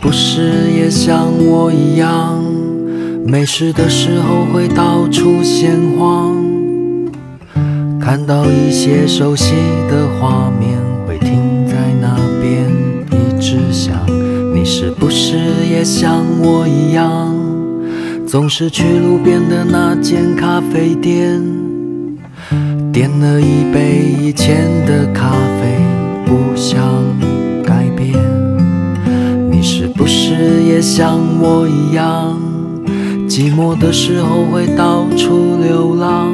不是也像我一样，没事的时候会到处闲晃，看到一些熟悉的画面，会停在那边一直想。你是不是也像我一样，总是去路边的那间咖啡店，点了一杯以前的咖啡，不想是也像我一样，寂寞的时候会到处流浪，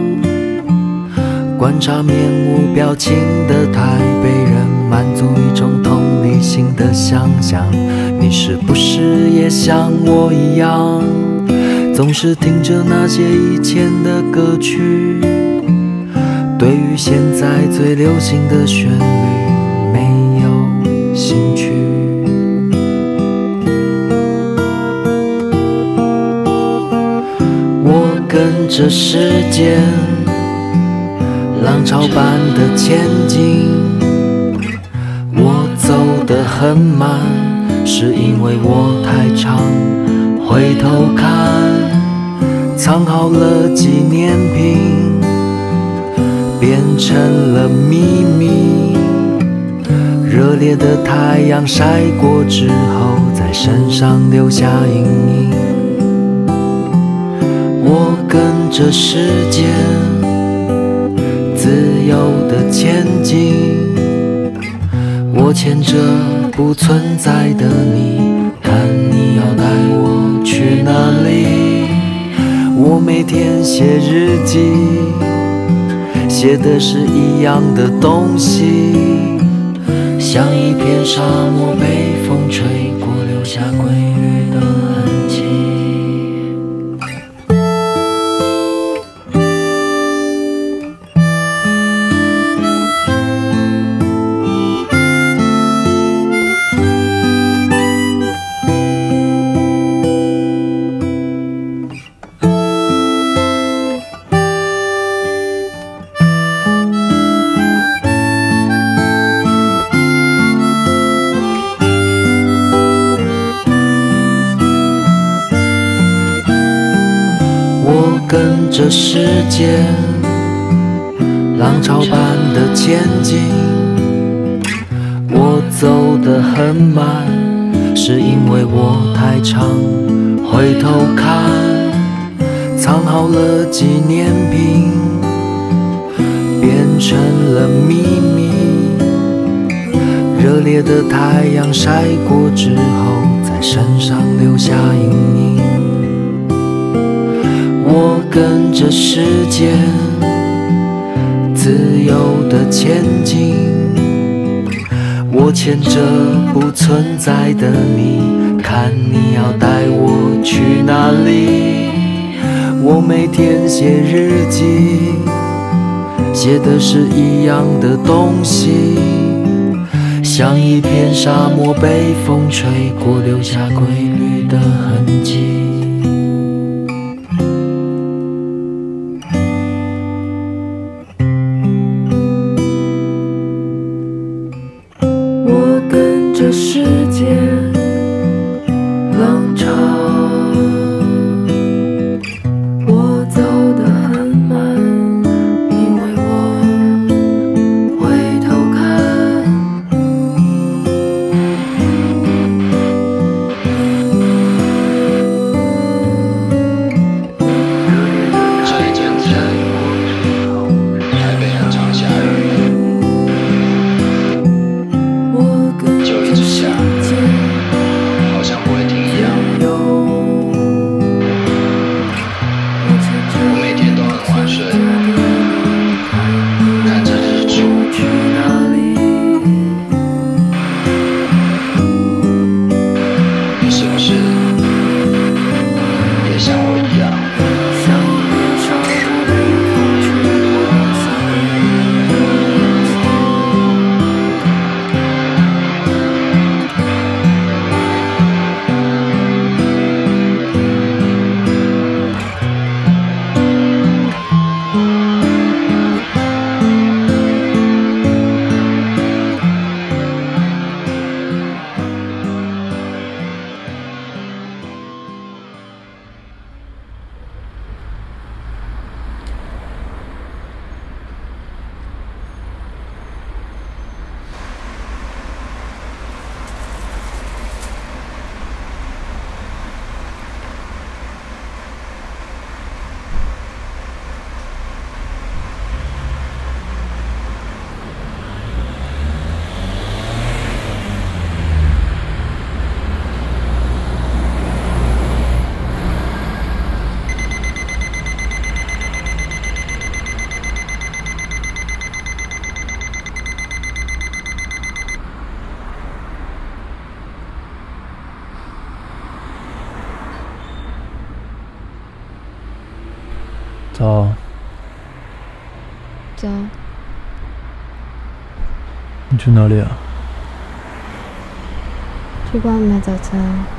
观察面无表情的台北人，满足一种同理心的想象。你是不是也像我一样，总是听着那些以前的歌曲，对于现在最流行的旋律这时间浪潮般的前进，我走得很慢，是因为我太长。回头看，藏好了纪念品，变成了秘密。热烈的太阳晒过之后，在身上留下阴影。着时间，自由的前进。我牵着不存在的你，看你要带我去哪里。我每天写日记，写的是一样的东西，像一片沙漠被风吹过，留下规律的这世界，浪潮般的前进。我走得很慢，是因为我太长。回头看，藏好了纪念品，变成了秘密。热烈的太阳晒过之后，在身上留下阴影。跟着时间，自由的前进。我牵着不存在的你，看你要带我去哪里。我每天写日记，写的是一样的东西，像一片沙漠被风吹过，留下规律的痕迹。早。早。你去哪里啊？去帮我买早餐。